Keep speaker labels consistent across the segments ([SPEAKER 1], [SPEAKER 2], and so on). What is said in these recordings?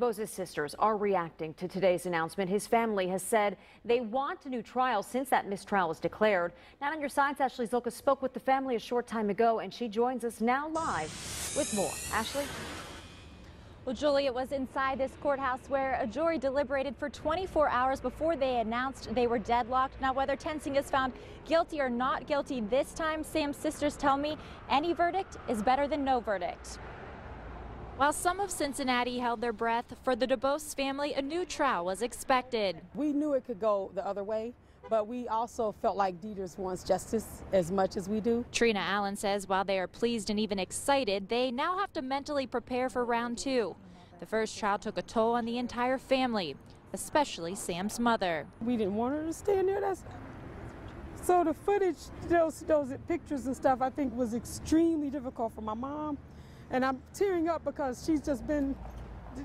[SPEAKER 1] Bose's sisters are reacting to today's announcement. His family has said they want a new trial since that mistrial was declared. Now on your sides, Ashley Zilka spoke with the family a short time ago, and she joins us now live with more. Ashley?
[SPEAKER 2] Well, Julie, it was inside this courthouse where a jury deliberated for 24 hours before they announced they were deadlocked. Now, whether Tensing is found guilty or not guilty this time, Sam's sisters tell me any verdict is better than no verdict. While some of Cincinnati held their breath, for the DuBose family, a new trial was expected.
[SPEAKER 3] We knew it could go the other way, but we also felt like Deters wants justice as much as we do.
[SPEAKER 2] Trina Allen says while they are pleased and even excited, they now have to mentally prepare for round two. The first trial took a toll on the entire family, especially Sam's mother.
[SPEAKER 3] We didn't want her to stand there. That's so the footage, those those pictures and stuff, I think was extremely difficult for my mom. And I'm tearing up because she's just been,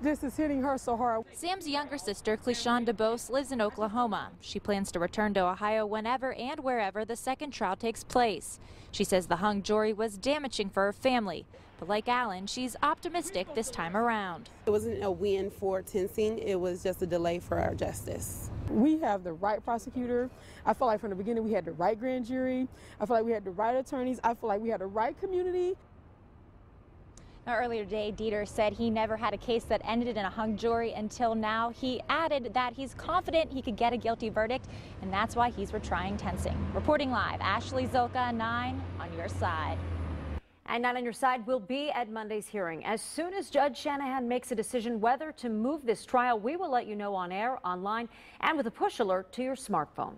[SPEAKER 3] this is hitting her so hard.
[SPEAKER 2] Sam's younger sister, Cleishon DuBose, lives in Oklahoma. She plans to return to Ohio whenever and wherever the second trial takes place. She says the hung jury was damaging for her family. But like Allen, she's optimistic this time around.
[SPEAKER 4] It wasn't a win for Tensing, it was just a delay for our justice.
[SPEAKER 3] We have the right prosecutor. I feel like from the beginning we had the right grand jury. I feel like we had the right attorneys. I feel like we had the right community.
[SPEAKER 2] Now, earlier today, Deters said he never had a case that ended in a hung jury until now. He added that he's confident he could get a guilty verdict, and that's why he's retrying Tensing. Reporting live, Ashley Zilka, 9 on your side.
[SPEAKER 1] And 9 on your side will be at Monday's hearing. As soon as Judge Shanahan makes a decision whether to move this trial, we will let you know on air, online, and with a push alert to your smartphone.